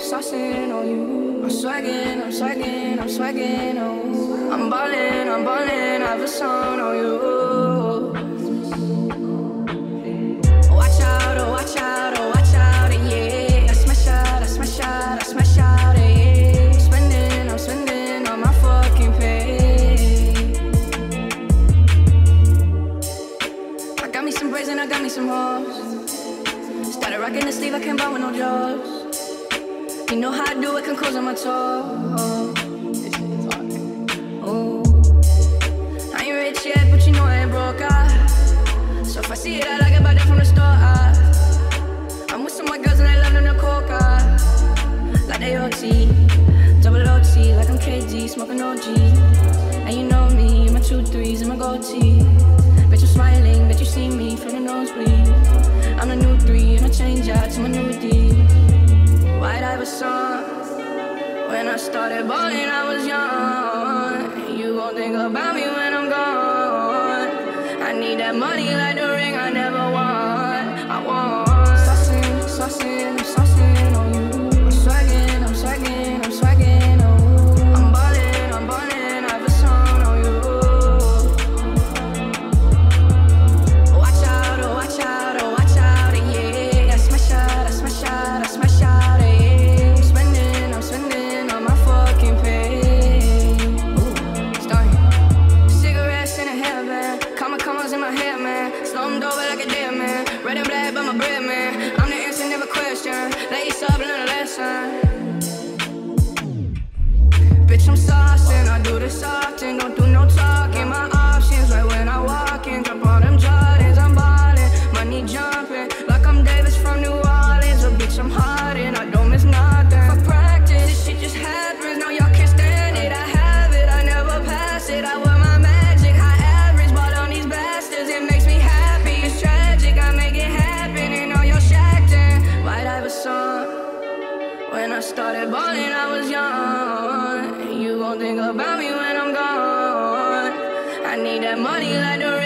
saucing on you. I'm swagging, I'm swagging, I'm swagging on you. I'm ballin', I'm ballin', I have a song on you. Watch out, oh watch out, oh watch out, yeah. I smash out, I smash out, I smash out, yeah. I'm spending, I'm spending on my fucking pay. I got me some braids and I got me some hoes. Started rocking the sleeve, I can't buy with no jaws. You know how I do it, can close on my toes. Oh, I ain't rich yet, but you know I ain't broke. ah. So if I see it, I like it, buy that from the store. ah. I'm with some white girls and I love them to coca. Like they OT, double OT, like I'm KG, smoking OG. And you know me, my two threes and my gold tee. Bet you smiling, bet you see me from the nosebleed. I'm the new three, and I change out to my new D. White Iverson. When I started balling, I was young. You gon' think about me when I'm gone. I need that money like the ring I never comma commas in my head, man. Slumped over like a dead man. Red and black, but my bread, man. I'm the answer, never question. Lace up, learn a lesson. Bitch, I'm saucing, I do this often, don't do no talking. My that money like the